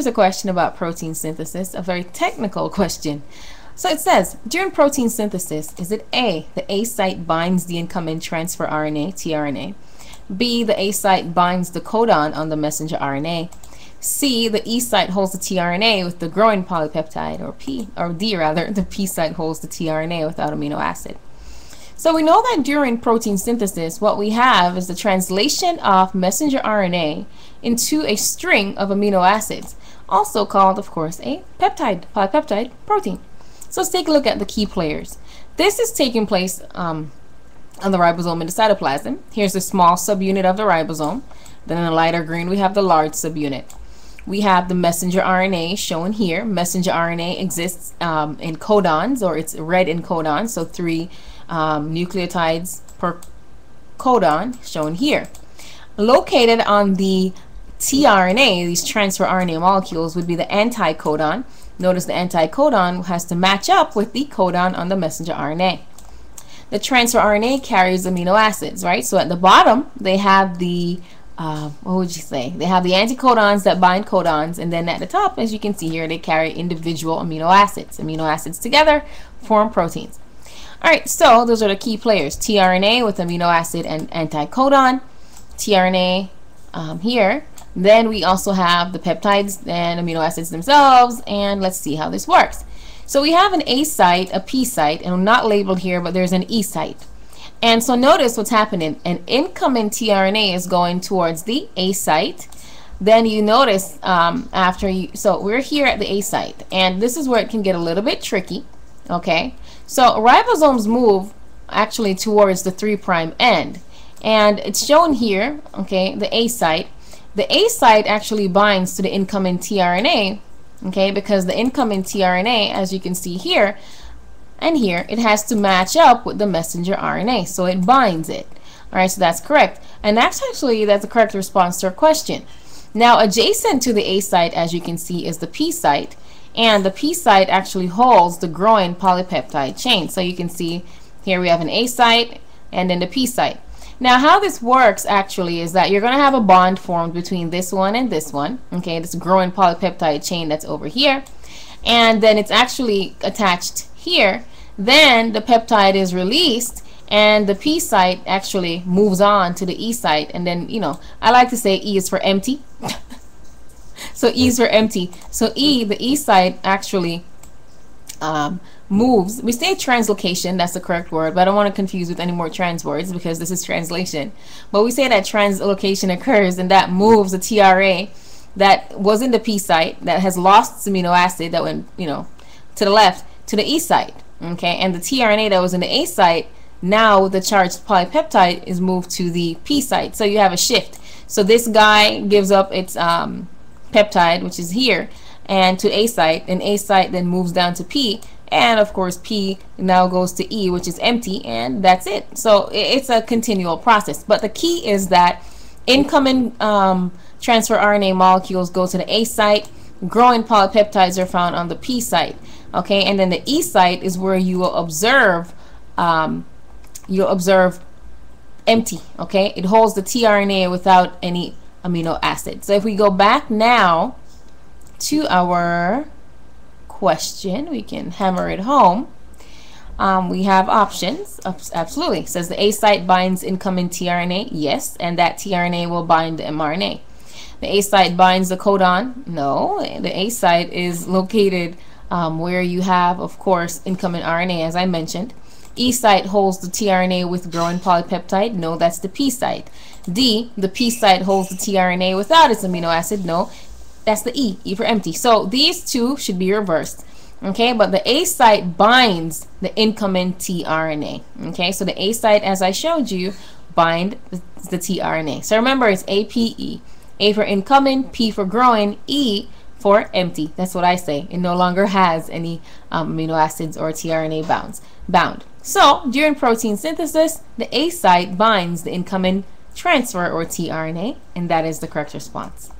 Here's a question about protein synthesis, a very technical question. So it says, during protein synthesis, is it A, the A site binds the incoming transfer RNA, tRNA, B, the A site binds the codon on the messenger RNA, C, the E site holds the tRNA with the growing polypeptide, or P, or D rather, the P site holds the tRNA without amino acid. So we know that during protein synthesis, what we have is the translation of messenger RNA into a string of amino acids, also called, of course, a peptide, polypeptide protein. So let's take a look at the key players. This is taking place um, on the ribosome in the cytoplasm. Here's a small subunit of the ribosome. Then in the lighter green, we have the large subunit. We have the messenger RNA shown here. Messenger RNA exists um, in codons, or it's read in codons, so three um, nucleotides per codon shown here. Located on the tRNA, these transfer RNA molecules, would be the anticodon. Notice the anticodon has to match up with the codon on the messenger RNA. The transfer RNA carries amino acids, right? So at the bottom, they have the uh, what would you say? They have the anticodons that bind codons, and then at the top, as you can see here, they carry individual amino acids. Amino acids together form proteins. All right, so those are the key players. tRNA with amino acid and anticodon, tRNA um, here. Then we also have the peptides and amino acids themselves, and let's see how this works. So we have an A site, a P site, and not labeled here, but there's an E site. And so notice what's happening. An incoming tRNA is going towards the A site. Then you notice um, after you, so we're here at the A site, and this is where it can get a little bit tricky, okay? So ribosomes move actually towards the 3' end, and it's shown here, okay, the A site. The A site actually binds to the incoming tRNA, okay, because the incoming tRNA, as you can see here, and here it has to match up with the messenger RNA so it binds it. All right so that's correct. And that's actually that's the correct response to our question. Now adjacent to the A site as you can see is the P site and the P site actually holds the growing polypeptide chain. So you can see here we have an A site and then the P site now how this works actually is that you're going to have a bond formed between this one and this one okay this growing polypeptide chain that's over here and then it's actually attached here then the peptide is released and the P site actually moves on to the E site. And then, you know, I like to say E is for empty. so E is for empty. So E, the E site actually um, moves. We say translocation, that's the correct word, but I don't want to confuse with any more trans words because this is translation. But we say that translocation occurs and that moves the tRNA that was in the P site that has lost its amino acid that went, you know, to the left to the E site okay and the tRNA that was in the A site now the charged polypeptide is moved to the P site so you have a shift so this guy gives up its um, peptide which is here and to A site and A site then moves down to P and of course P now goes to E which is empty and that's it. So it's a continual process. But the key is that incoming um, transfer RNA molecules go to the A site. Growing polypeptides are found on the P site okay? And then the E site is where you will observe um, you'll observe empty okay? It holds the tRNA without any amino acid so if we go back now to our question we can hammer it home um, we have options absolutely it says the A site binds incoming tRNA yes and that tRNA will bind the mRNA the A site binds the codon no the A site is located um, where you have, of course, incoming RNA, as I mentioned. E site holds the tRNA with growing polypeptide. No, that's the P site. D, the P site holds the tRNA without its amino acid. No, that's the E, E for empty. So these two should be reversed. Okay, but the A site binds the incoming tRNA. Okay, so the A site, as I showed you, bind the, the tRNA. So remember, it's APE. A for incoming, P for growing, E for empty. That's what I say. It no longer has any um, amino acids or tRNA bounds, bound. So during protein synthesis, the A site binds the incoming transfer or tRNA, and that is the correct response.